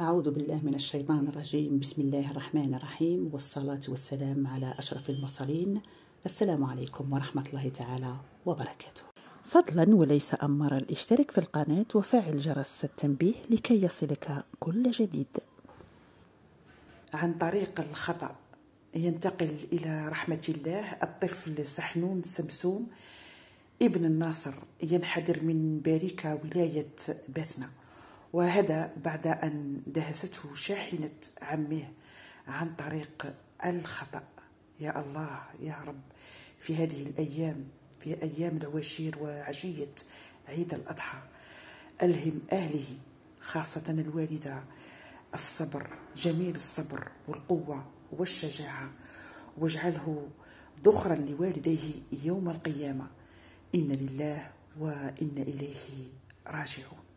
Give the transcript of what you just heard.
أعوذ بالله من الشيطان الرجيم. بسم الله الرحمن الرحيم. والصلاة والسلام على أشرف المرسلين. السلام عليكم ورحمة الله تعالى وبركاته. فضلا وليس أمرا اشترك في القناة وفعل جرس التنبيه لكي يصلك كل جديد. عن طريق الخطأ ينتقل إلى رحمة الله الطفل سحنون سمسوم. ابن الناصر ينحدر من باريكا ولاية باتنا وهذا بعد أن دهسته شاحنة عمه عن طريق الخطأ. يا الله يا رب في هذه الأيام في أيام الوشير وعشية عيد الأضحى ألهم أهله خاصة الوالدة الصبر جميل الصبر والقوة والشجاعة. واجعله ذخرا لوالديه يوم القيامة. إن لله وإن إليه راجعون.